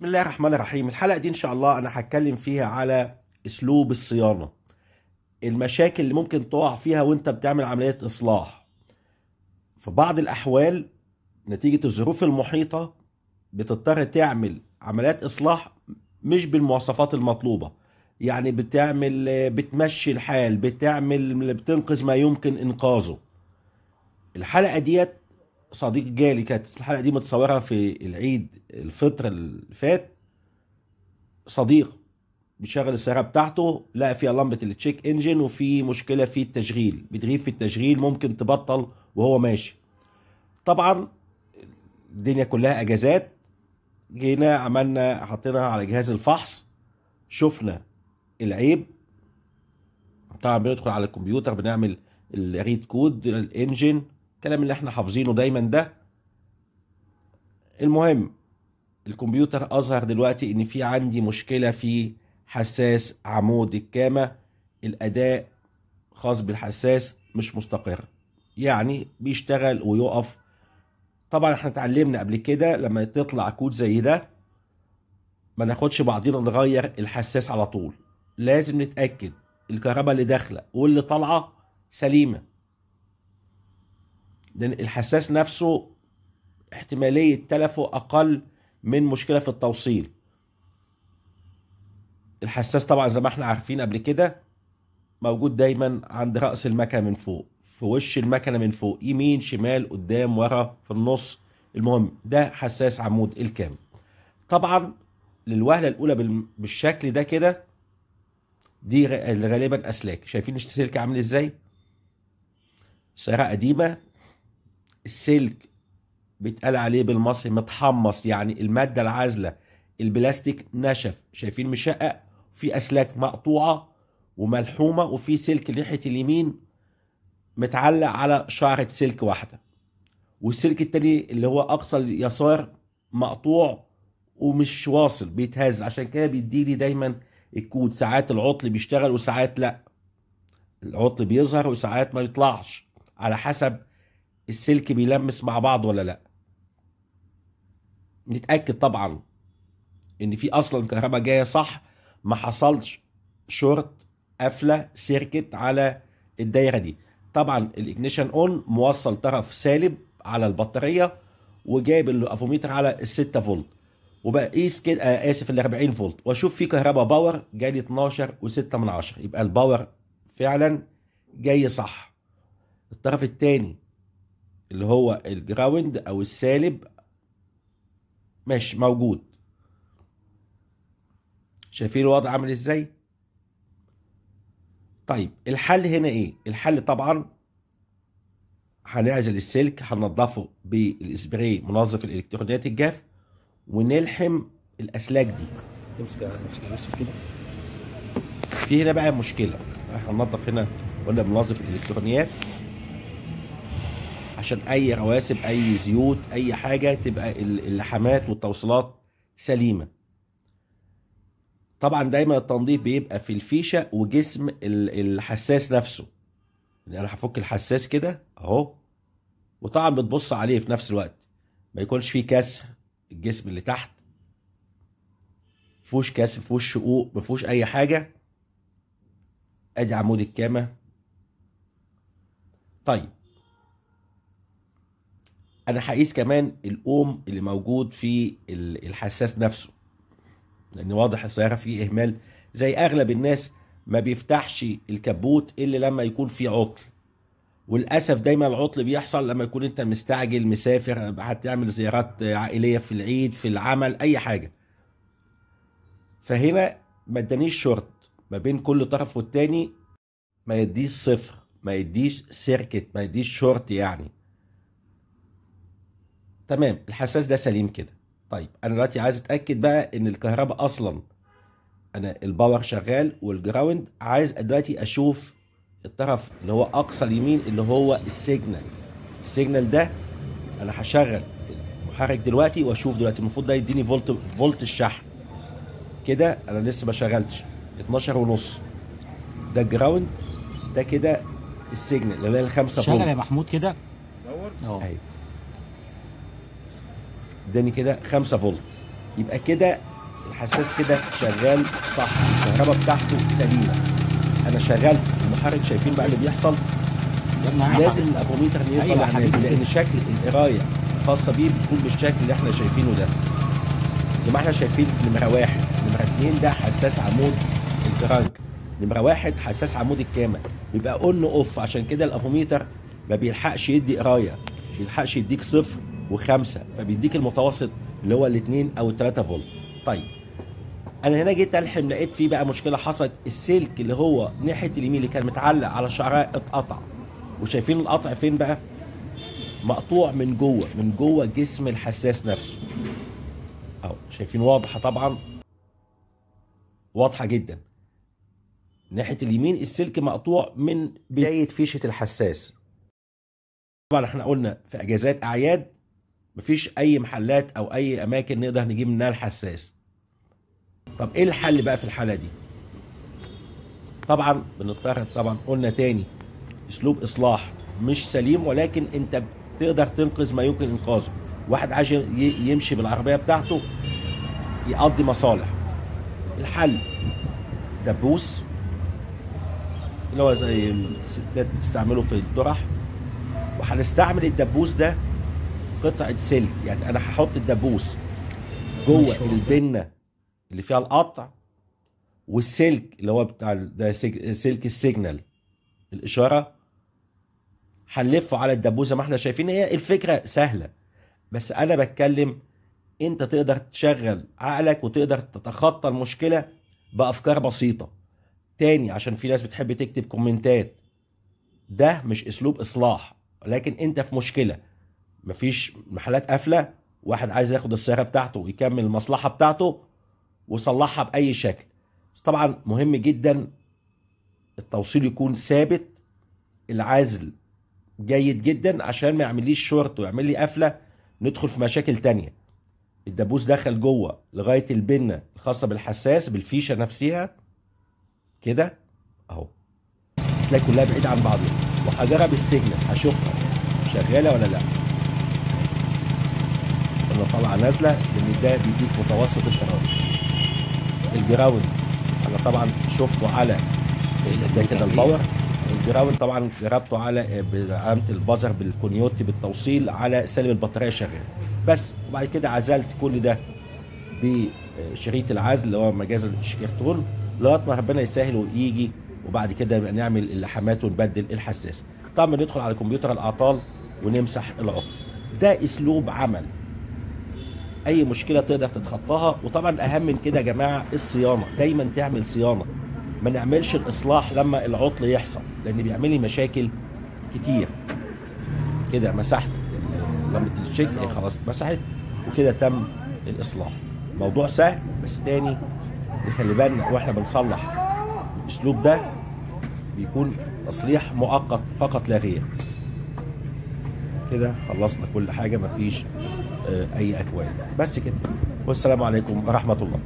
بسم الله الرحمن الرحيم. الحلقة دي إن شاء الله أنا هتكلم فيها على أسلوب الصيانة. المشاكل اللي ممكن تقع فيها وأنت بتعمل عملية إصلاح. في بعض الأحوال نتيجة الظروف المحيطة بتضطر تعمل عمليات إصلاح مش بالمواصفات المطلوبة. يعني بتعمل بتمشي الحال بتعمل بتنقذ ما يمكن إنقاذه. الحلقة ديت صديق جالي كانت الحلقة دي متصورة في العيد الفطر اللي فات صديق بيشغل السيارة بتاعته لقى فيها لمبة التشيك انجن وفي مشكلة في التشغيل. بتغيب في التشغيل ممكن تبطل وهو ماشي. طبعا الدنيا كلها أجازات. جينا عملنا حطينا على جهاز الفحص شفنا العيب. طبعا بندخل على الكمبيوتر بنعمل ال read code ال engine. الكلام اللي إحنا حافظينه دايما ده. المهم الكمبيوتر أظهر دلوقتي إن في عندي مشكلة في حساس عمود الكامه الاداء خاص بالحساس مش مستقر يعني بيشتغل ويقف. طبعا إحنا اتعلمنا قبل كده لما تطلع كود زي ده ما ناخدش بعضينا نغير الحساس على طول. لازم نتأكد الكهرباء اللي داخلة واللي طالعة سليمة. لأن الحساس نفسه احتمالية تلفه أقل من مشكلة في التوصيل. الحساس طبعا زي ما إحنا عارفين قبل كده موجود دايما عند رأس المكنة من فوق في وش المكنة من فوق يمين شمال قدام ورا في النص. المهم ده حساس عمود الكام طبعا للوهلة الأولى بالشكل ده كده دي غالبا أسلاك. شايفين السلك عامل إزاي؟ سياره قديمة السلك بيتقال عليه بالمصري متحمص يعني المادة العازلة. البلاستيك نشف. شايفين مشقق في أسلاك مقطوعة وملحومة وفي سلك ناحية اليمين متعلق على شعرة سلك واحدة. والسلك التاني اللي هو أقصى اليسار مقطوع ومش واصل بيتهز. عشان كده بيديلي دايما الكود. ساعات العطل بيشتغل وساعات لأ. العطل بيظهر وساعات ما يطلعش. على حسب السلك بيلمس مع بعض ولا لا؟ نتأكد طبعا إن في أصلا كهرباء جاية صح ما حصلش شورت قفلة circuit على الدايرة دي. طبعا ال ignition on موصل طرف سالب على البطارية وجايب الأفوميتر على ال 6 فولت وبقيس كده آه آسف ال 40 فولت. وأشوف في كهرباء power جاي لي 12 و6 من 10 يبقى ال power فعلا جاي صح. الطرف الثاني اللي هو ال ground أو السالب ماشي موجود. شايفين الوضع عامل إزاي؟ طيب الحل هنا إيه؟ الحل طبعا هنعزل السلك هننضفه بالسبراي منظف الإلكترونيات الجاف ونلحم الأسلاك دي. امسك امسك يوسف كده. في هنا بقى مشكلة. هننضف هنا قلنا بننظف الإلكترونيات. عشان أي رواسب أي زيوت أي حاجة تبقى اللحامات والتوصيلات سليمة. طبعا دايما التنظيف بيبقى في الفيشة وجسم الحساس نفسه. يعني أنا هفك الحساس كده أهو وطبعا بتبص عليه في نفس الوقت. ما يكونش فيه كسر الجسم اللي تحت فيهوش كسر فيهوش شقوق ما فيهوش أي حاجة. أدي عمود الكامة. طيب أنا هقيس كمان الاوم اللي موجود في الحساس نفسه. لأن واضح السيارة فيه إهمال زي أغلب الناس ما بيفتحش الكبوت إلا لما يكون في عطل. وللأسف دايما العطل بيحصل لما يكون أنت مستعجل مسافر هتعمل زيارات عائلية في العيد في العمل أي حاجة. فهنا ما ادانيش شورت ما بين كل طرف والتاني ما يديش صفر ما يديش circuit ما يديش شورت يعني. تمام الحساس ده سليم كده. طيب أنا دلوقتي عايز أتأكد بقى إن الكهرباء أصلا أنا ال power شغال وال ground عايز دلوقتي أشوف الطرف اللي هو أقصى اليمين اللي هو ال signal ال signal ده أنا هشغل المحرك دلوقتي وأشوف دلوقتي المفروض ده يديني فولت فولت الشحن. كده أنا لسه ما شغلتش. 12 ونص. ده ال ground ده كده ال signal اللي هي ال 5 شغل يا محمود كده؟ دور. اهو أهي. اداني كده 5 فولت. يبقى كده الحساس كده شغال صح. الكهرباء بتاعته سليمة. أنا شغلت المحرك شايفين بقى اللي بيحصل؟ لازم الافوميتر أيوة يطلع حبيبي نازل لأن. شكل القراية الخاصة بيه بتكون بالشكل اللي إحنا شايفينه ده. زي ما إحنا شايفين نمرة واحد. نمرة اتنين ده حساس عمود ال crank نمرة واحد حساس عمود الكامة بيبقى on off عشان كده الافوميتر ما بيلحقش يدي قراية. ما بيلحقش يديك صفر. وخمسة فبيديك المتوسط اللي هو الاثنين أو الثلاثة فولت. طيب أنا هنا جيت ألحم لقيت فيه بقى مشكلة حصلت. السلك اللي هو ناحية اليمين اللي كان متعلق على شعرة اتقطع. وشايفين القطع فين بقى؟ مقطوع من جوه من جوه جسم الحساس نفسه. أهو شايفين واضحة طبعا؟ واضحة جدا. ناحية اليمين السلك مقطوع من بدايه فيشة الحساس. طبعا إحنا قلنا في أجازات أعياد مفيش أي محلات أو أي أماكن نقدر نجيب منها الحساس. طب إيه الحل بقى في الحالة دي؟ طبعا بنضطر طبعا قلنا تاني أسلوب إصلاح مش سليم ولكن أنت تقدر تنقذ ما يمكن إنقاذه. واحد عايز يمشي بالعربية بتاعته يقضي مصالح. الحل دبوس اللي هو زي الستات بتستعمله في الطرح وهنستعمل الدبوس ده قطعه سلك. يعني أنا هحط الدبوس جوه البنة اللي فيها القطع والسلك اللي هو بتاع ده سلك ال signal. الإشارة هنلفه على الدبوس زي ما إحنا شايفين. هي الفكرة سهلة. بس أنا بتكلم أنت تقدر تشغل عقلك وتقدر تتخطى المشكلة بأفكار بسيطة. تاني عشان في ناس بتحب تكتب كومنتات. ده مش أسلوب إصلاح لكن أنت في مشكلة. مفيش محلات قافلة واحد عايز ياخد السيارة بتاعته ويكمل المصلحة بتاعته ويصلحها بأي شكل. بس طبعا مهم جدا التوصيل يكون ثابت العازل جيد جدا عشان ما يعمليش شورت ويعمل لي قفلة ندخل في مشاكل تانية. الدبوس دخل جوه لغاية البنة الخاصة بالحساس بالفيشة نفسها كده أهو. تلاقي كلها بعيده عن بعضها وهجرب ال signal هشوفها. شغالة ولا لأ؟ طالعه نازلة لأن ده بيديك متوسط القراية ال ground أنا طبعا شفته على ده كده ال power. ال ground طبعا جربته على بعلامه ال buzzer بال continuity بالتوصيل على سالب البطارية شغال. بس وبعد كده عزلت كل ده بشريط العزل اللي هو مجاز الشكرتون لغاية ما ربنا يسهل ويجي وبعد كده نعمل اللحامات ونبدل الحساس. طبعا بندخل على كمبيوتر الاعطال ونمسح العقد. ده أسلوب عمل. أي مشكلة تقدر تتخطاها. وطبعا اهم من كده يا جماعة الصيانة. دايما تعمل صيانة. ما نعملش الإصلاح لما العطل يحصل لأن بيعمل لي مشاكل كتير. كده مسحت. لمبه الشيك هي خلاص اتمسحت وكده تم الإصلاح. موضوع سهل بس تاني نخلي بالنا وإحنا بنصلح. الأسلوب ده بيكون تصليح مؤقت فقط لا غير. كده خلصنا كل حاجة مفيش أي أكوان. بس كده. والسلام عليكم ورحمة الله.